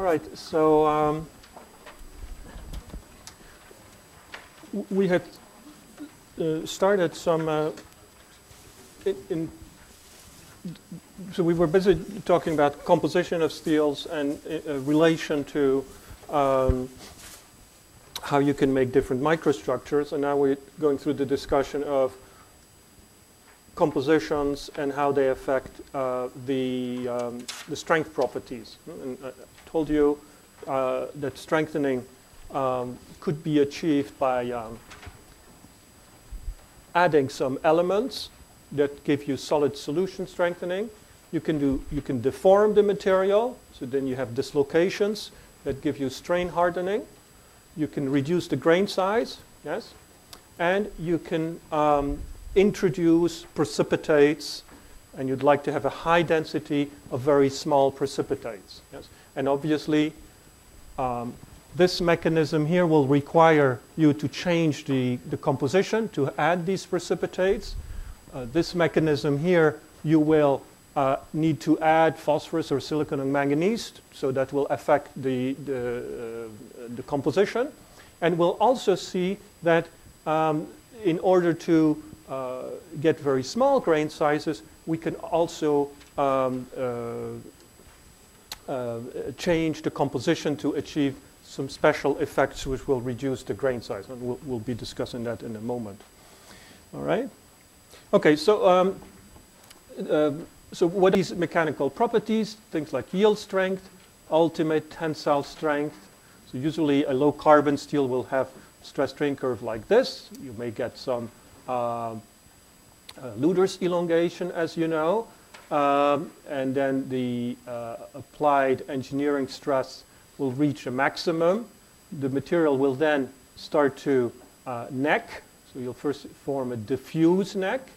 All right, so um, we had uh, started some. Uh, in, in, so we were busy talking about composition of steels and uh, relation to um, how you can make different microstructures, and now we're going through the discussion of compositions and how they affect uh, the, um, the strength properties. And I told you uh, that strengthening um, could be achieved by um, adding some elements that give you solid solution strengthening. You can, do, you can deform the material, so then you have dislocations that give you strain hardening. You can reduce the grain size, yes? And you can um, introduce precipitates, and you'd like to have a high density of very small precipitates. Yes? And obviously, um, this mechanism here will require you to change the, the composition to add these precipitates. Uh, this mechanism here, you will uh, need to add phosphorus or silicon and manganese, so that will affect the, the, uh, the composition. And we'll also see that um, in order to get very small grain sizes, we can also um, uh, uh, change the composition to achieve some special effects which will reduce the grain size. And we'll, we'll be discussing that in a moment. All right? Okay, so, um, uh, so what are these mechanical properties? Things like yield strength, ultimate tensile strength. So usually a low carbon steel will have stress strain curve like this. You may get some uh, uh, Lüders elongation, as you know. Um, and then the uh, applied engineering stress will reach a maximum. The material will then start to uh, neck. So you'll first form a diffuse neck.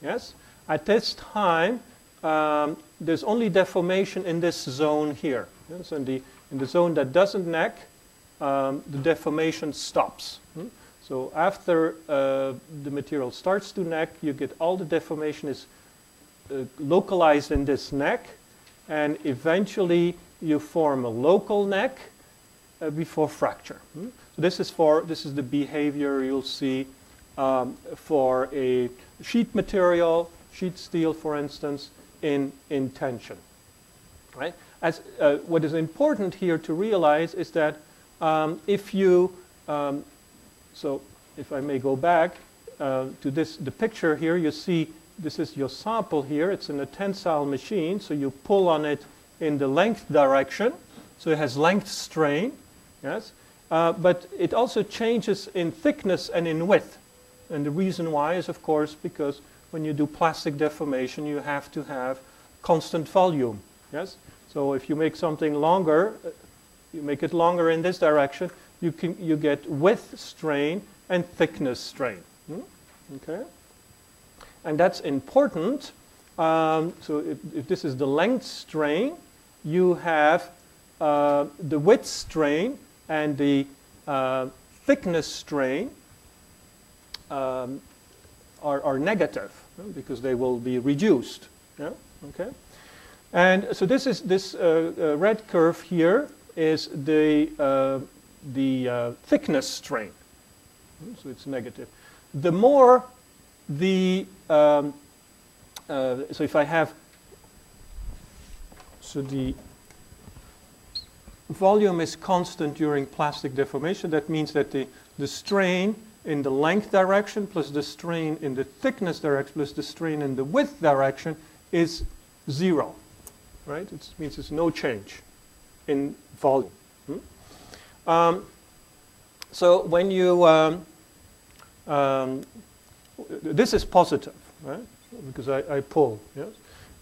Yes. At this time, um, there's only deformation in this zone here. Yes? In, the, in the zone that doesn't neck, um, the deformation stops. Hmm? So after uh, the material starts to neck, you get all the deformation is uh, localized in this neck, and eventually you form a local neck uh, before fracture. Hmm? So this is for this is the behavior you'll see um, for a sheet material, sheet steel, for instance, in in tension. Right. As uh, what is important here to realize is that um, if you um, so if I may go back uh, to this, the picture here, you see this is your sample here. It's in a tensile machine, so you pull on it in the length direction. So it has length strain, yes? Uh, but it also changes in thickness and in width. And the reason why is, of course, because when you do plastic deformation, you have to have constant volume, yes? So if you make something longer, uh, you make it longer in this direction, you, can, you get width strain and thickness strain. Hmm? Okay? And that's important. Um, so if, if, this is the length strain, you have uh, the width strain and the uh, thickness strain um, are, are negative because they will be reduced. Yeah? Okay? And so this is this uh, uh red curve here is the uh, the uh, thickness strain. So it's negative. The more the, um, uh, so if I have, so the volume is constant during plastic deformation. That means that the, the strain in the length direction plus the strain in the thickness direction plus the strain in the width direction is zero, right? It means there's no change in volume. Um, so when you, um, um, this is positive, right? Because I, I pull, yes?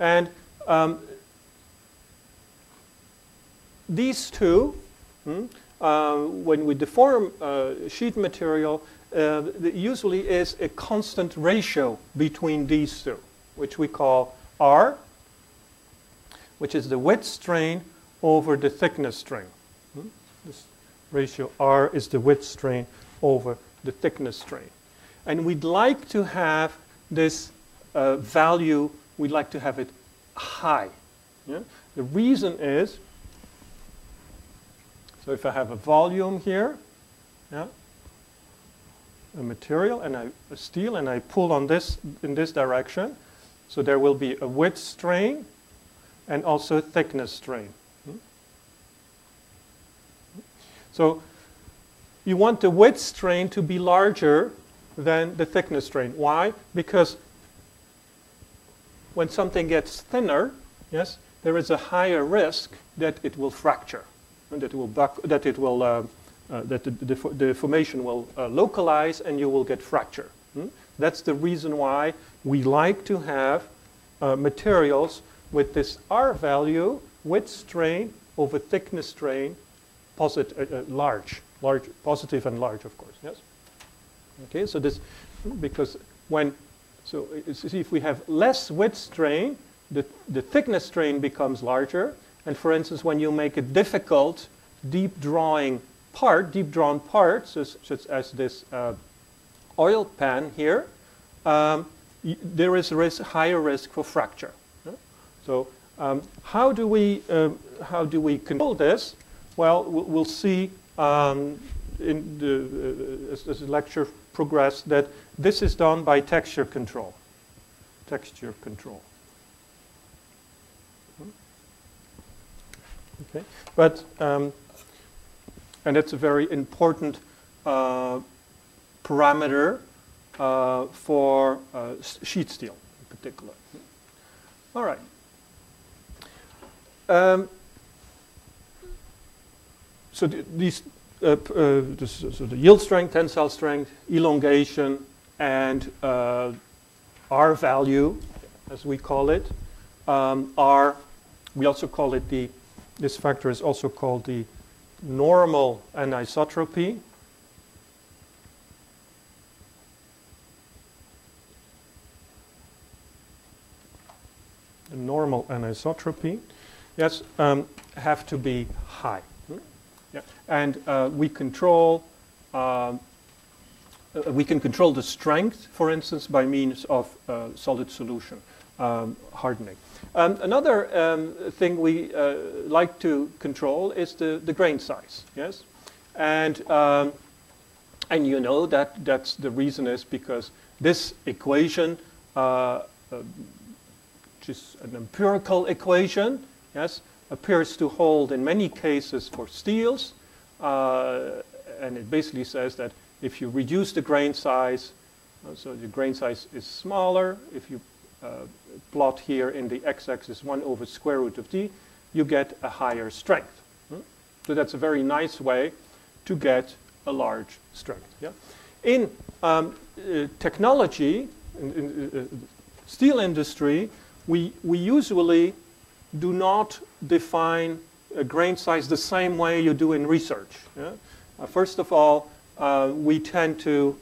And um, these two, hmm, uh, when we deform uh, sheet material, uh, usually is a constant ratio between these two, which we call R, which is the width strain over the thickness strain. Ratio R is the width strain over the thickness strain. And we'd like to have this uh, value, we'd like to have it high. Yeah? The reason is So if I have a volume here, yeah, a material and I, a steel and I pull on this in this direction, so there will be a width strain and also a thickness strain. Hmm? So you want the width strain to be larger than the thickness strain. Why? Because when something gets thinner, yes, there is a higher risk that it will fracture, and that it will, buck, that it will uh, uh, that the, the, the, formation will uh, localize and you will get fracture. Hmm? That's the reason why we like to have uh, materials with this R value, width strain over thickness strain, posit- uh, uh, large, large, positive and large, of course. Yes. Okay. So this, because when, so if we have less width strain, the, the thickness strain becomes larger. And for instance, when you make a difficult deep drawing part, deep drawn part, such as this uh, oil pan here, um, there is a risk, higher risk for fracture. So um, how do we um, how do we control this? Well, we'll see um, in the, uh, as, as, the lecture progresses that this is done by texture control. Texture control. Okay, but um, and that's a very important uh, parameter uh, for uh, sheet steel in particular. All right. Um, so the, these, uh, uh, this, so the yield strength, tensile strength, elongation, and uh, R value, as we call it, um, are, we also call it the, this factor is also called the normal anisotropy. The normal anisotropy, yes, um, have to be high. Yeah. And uh, we control, uh, we can control the strength, for instance, by means of uh, solid solution um, hardening. Um, another um, thing we uh, like to control is the, the grain size, yes? And, um, and you know that that's the reason is because this equation, uh, uh, which is an empirical equation, yes, appears to hold in many cases for steels. Uh, and it basically says that if you reduce the grain size, uh, so the grain size is smaller, if you uh, plot here in the x-axis 1 over square root of d, you get a higher strength. Hmm? So that's a very nice way to get a large strength. Yeah? In um, uh, technology, in, in uh, steel industry, we, we usually do not define a grain size the same way you do in research. Yeah? Uh, first of all, uh, we tend to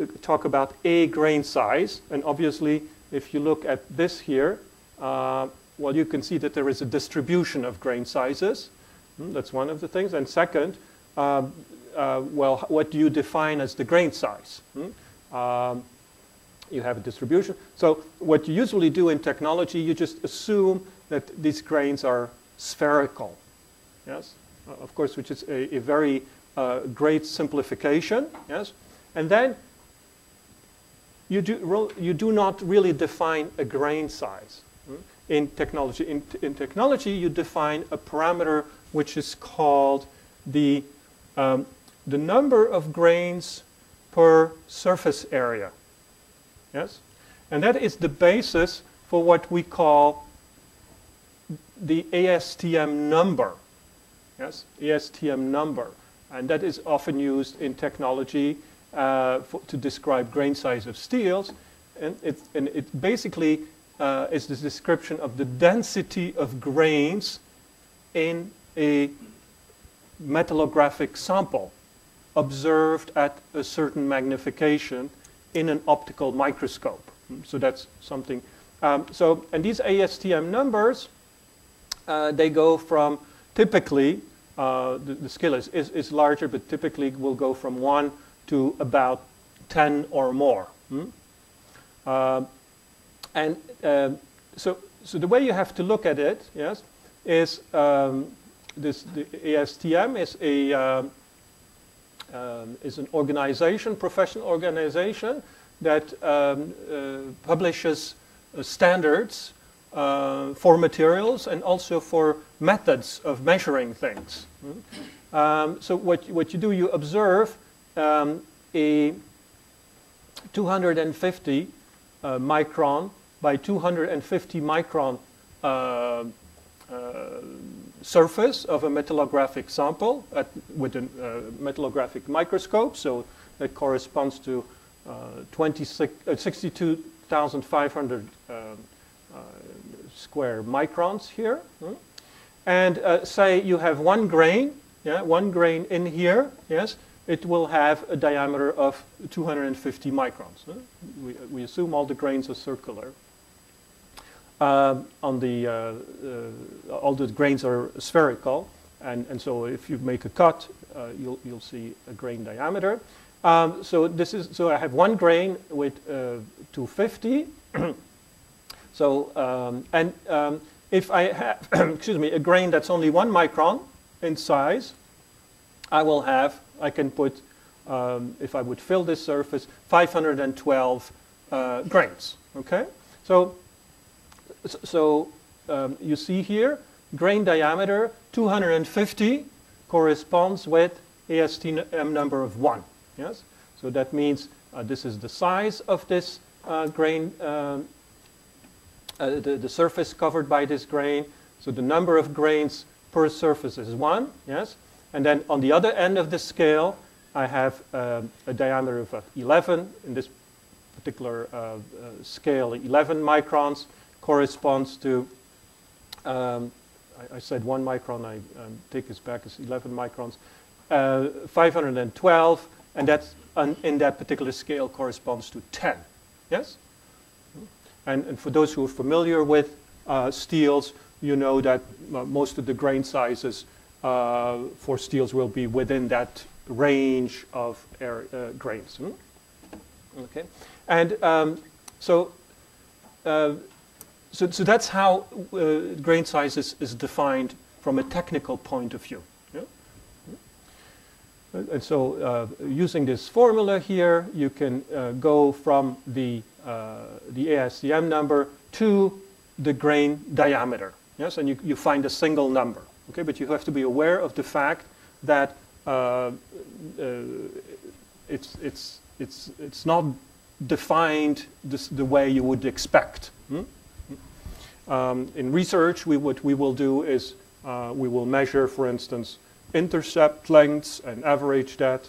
uh, talk about a grain size, and obviously if you look at this here, uh, well, you can see that there is a distribution of grain sizes. Mm, that's one of the things. And second, uh, uh, well, what do you define as the grain size? Mm? Um, you have a distribution. So what you usually do in technology, you just assume that these grains are spherical. Yes, uh, of course, which is a, a very uh, great simplification. Yes, and then you do, you do not really define a grain size hmm? in technology. In, in, technology, you define a parameter which is called the, um, the number of grains per surface area. Yes? And that is the basis for what we call the ASTM number. Yes, ASTM number. And that is often used in technology uh, for, to describe grain size of steels. And it, and it basically uh, is the description of the density of grains in a metallographic sample observed at a certain magnification in an optical microscope. So that's something. Um, so, and these ASTM numbers, uh, they go from typically, uh, the, the, scale is, is, is larger, but typically will go from 1 to about 10 or more. Hmm? Uh, and uh, so, so the way you have to look at it, yes, is um, this the ASTM is a um, um, is an organization, professional organization that um, uh, publishes uh, standards uh, for materials and also for methods of measuring things. Um, so what, what you do, you observe um, a 250 uh, micron by 250 micron uh, uh, surface of a metallographic sample at, with a uh, metallographic microscope. So that corresponds to uh, 62,500 square microns here. Hmm? And uh, say you have one grain, yeah, one grain in here, yes, it will have a diameter of 250 microns. Huh? We, we assume all the grains are circular. Uh, on the, uh, uh, all the grains are spherical, and, and so if you make a cut, uh, you'll, you'll see a grain diameter. Um, so this is so I have one grain with uh, 250. so um, and um, if I have excuse me a grain that's only one micron in size, I will have I can put um, if I would fill this surface 512 uh, grains. Okay, so so um, you see here, grain diameter 250 corresponds with ASTM number of 1. Yes? So that means uh, this is the size of this uh, grain, um, uh, the, the surface covered by this grain. So the number of grains per surface is 1. Yes? And then on the other end of the scale, I have um, a diameter of uh, 11, in this particular uh, uh, scale, 11 microns corresponds to, um, I, I, said one micron, I um, take this back as 11 microns, uh, 512, and that's in that particular scale corresponds to 10. Yes? And, and for those who are familiar with uh, steels, you know that uh, most of the grain sizes uh, for steels will be within that range of air, uh, grains. Hmm? Okay, and um, so so, so that's how grain size is, defined from a technical point of view. Yeah? And so uh, using this formula here, you can uh, go from the, the ASTM number to the grain diameter. Yes, and you, you find a single number. Okay, but you have to be aware of the fact that uh, uh, it's, it's, it's, it's not defined this, the way you would expect. Hmm? Um, in research, we, what we will do is uh, we will measure, for instance, intercept lengths and average that.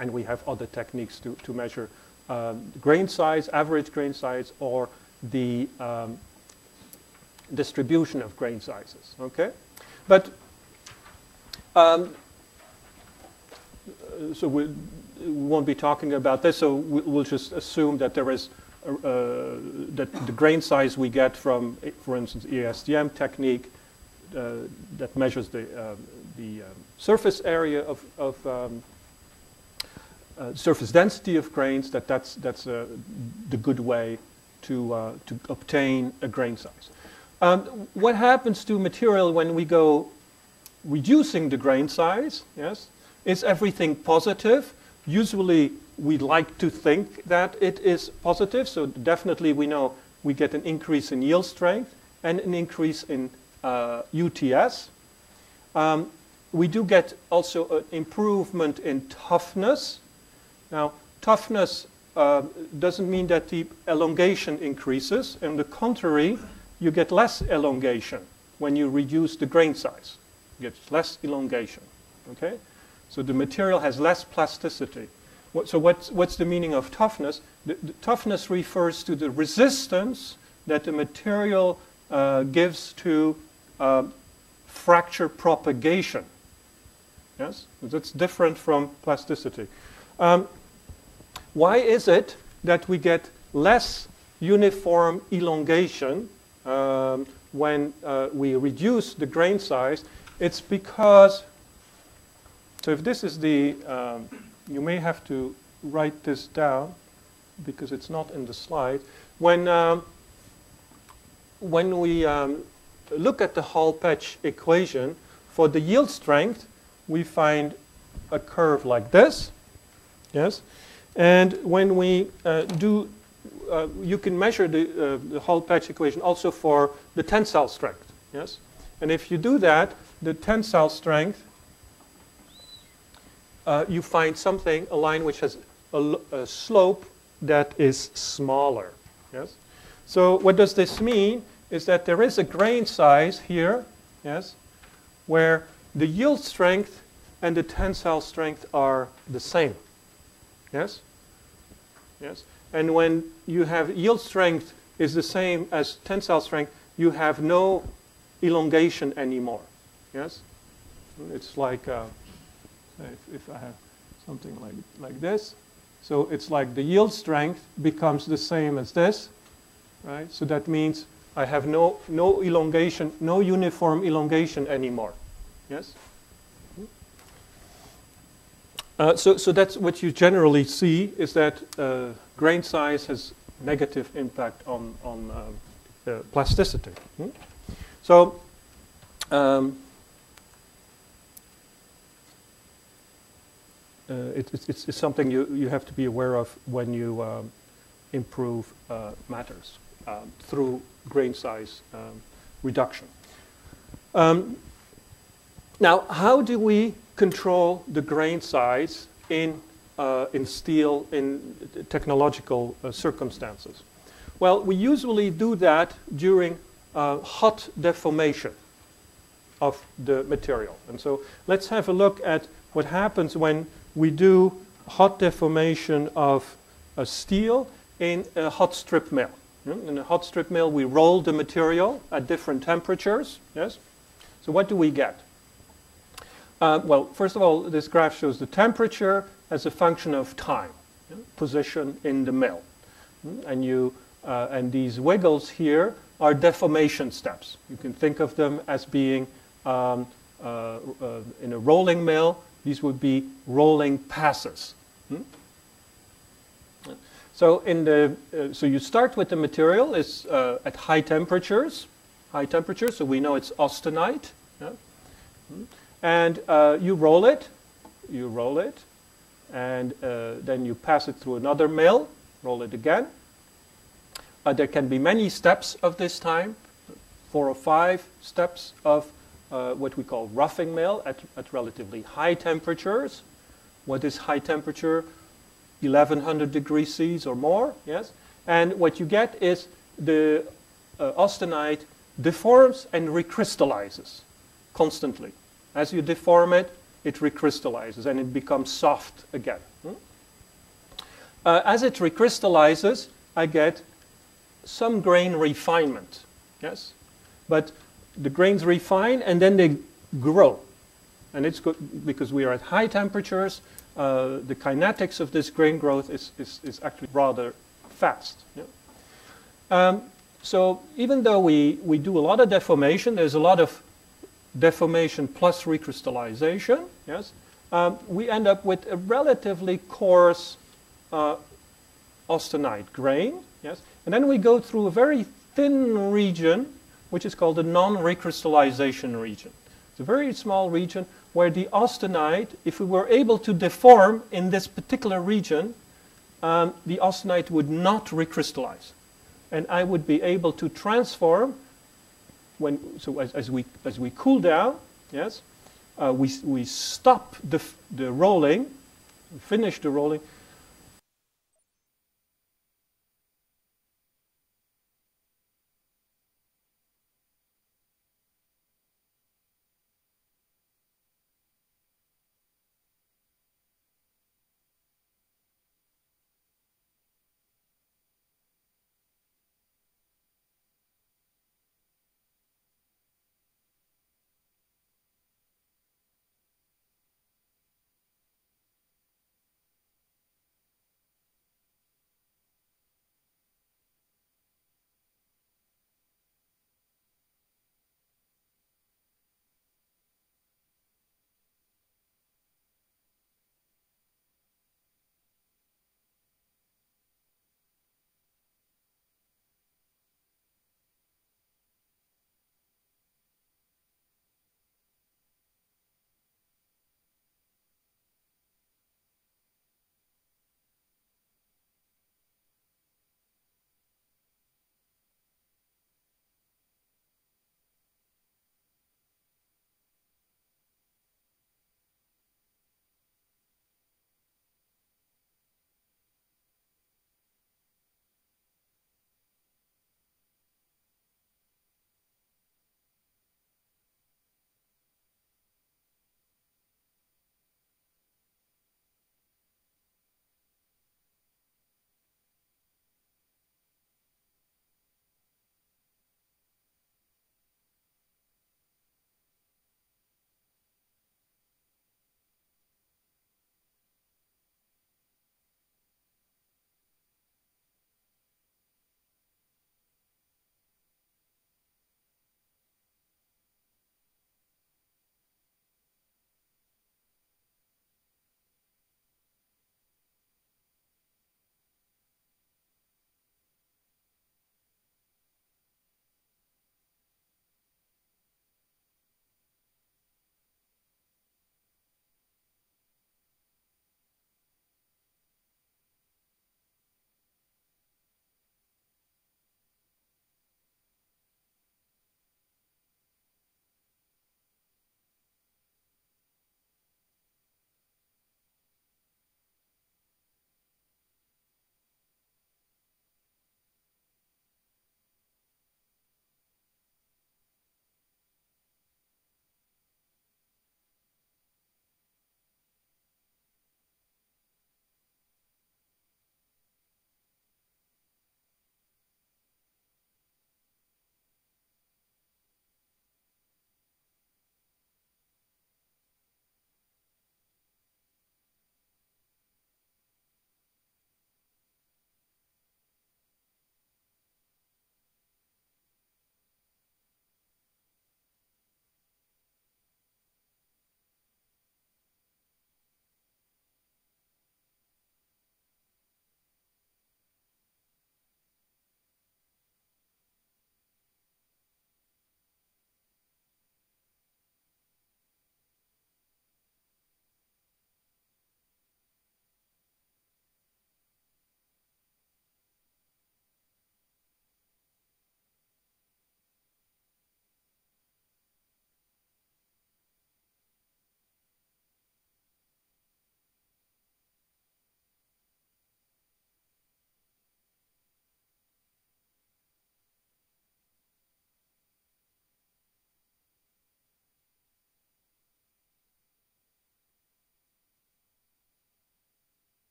And we have other techniques to, to measure um, grain size, average grain size, or the um, distribution of grain sizes. Okay, but um, so we, won't be talking about this. So we, will just assume that there is uh, that the grain size we get from, for instance, ASTM technique uh, that measures the, uh, the um, surface area of, of uh, surface density of grains, that that's, that's uh, the good way to, uh, to obtain a grain size. Um, what happens to material when we go reducing the grain size, yes, is everything positive? Usually we like to think that it is positive. So definitely we know we get an increase in yield strength and an increase in uh, UTS. Um, we do get also an improvement in toughness. Now, toughness uh, doesn't mean that the elongation increases. On the contrary, you get less elongation when you reduce the grain size. You get less elongation. Okay? So the material has less plasticity. What, so what's, what's the meaning of toughness? The, the toughness refers to the resistance that the material uh, gives to uh, fracture propagation. Yes, that's different from plasticity. Um, why is it that we get less uniform elongation um, when uh, we reduce the grain size? It's because, so if this is the um, you may have to write this down because it's not in the slide. When, um, when we um, look at the Hall-Petch equation for the yield strength, we find a curve like this. Yes? And when we uh, do, uh, you can measure the, uh, the Hall-Petch equation also for the tensile strength. Yes? And if you do that, the tensile strength, uh, you find something, a line which has a, a slope that is smaller. Yes? So what does this mean? Is that there is a grain size here, yes, where the yield strength and the tensile strength are the same. Yes? Yes? And when you have yield strength is the same as tensile strength, you have no elongation anymore. Yes? It's like, uh, if, if I have something like, like this, so it's like the yield strength becomes the same as this, right? So that means I have no, no elongation, no uniform elongation anymore. Yes? Uh, so, so that's what you generally see is that uh, grain size has negative impact on, on uh, plasticity. Hmm? So um, uh, it, it's, it's, something you, you have to be aware of when you um, improve matters um, through grain size um, reduction. Um, now, how do we control the grain size in, uh, in steel in technological uh, circumstances? Well, we usually do that during uh, hot deformation of the material. And so let's have a look at what happens when we do hot deformation of a steel in a hot strip mill. In a hot strip mill, we roll the material at different temperatures. Yes. So what do we get? Uh, well, first of all, this graph shows the temperature as a function of time, position in the mill, and you uh, and these wiggles here are deformation steps. You can think of them as being um, uh, uh in a rolling mill. These would be rolling passes. Hmm? So in the uh, so you start with the material is uh, at high temperatures, high temperatures. So we know it's austenite, yeah? Hmm? And uh, you roll it, you roll it, and uh, then you pass it through another mill, roll it again. Uh, there can be many steps of this time, four or five steps of uh, what we call roughing mill at, at relatively high temperatures. What is high temperature? 1100 degrees Celsius or more, yes? And what you get is the uh, austenite deforms and recrystallizes constantly. As you deform it, it recrystallizes and it becomes soft again. Hmm? Uh, as it recrystallizes, I get some grain refinement, yes? But the grains refine and then they grow. And it's good because we are at high temperatures, uh, the kinetics of this grain growth is, is, is actually rather fast. Yeah. Um, so even though we, we do a lot of deformation, there's a lot of deformation plus recrystallization, yes, um, we end up with a relatively coarse uh, austenite grain, yes, and then we go through a very thin region, which is called the non-recrystallization region. It's a very small region where the austenite, if we were able to deform in this particular region, um, the austenite would not recrystallize. And I would be able to transform, when, so as, as we, as we cool down, yes, uh, we, we stop the, the rolling, finish the rolling,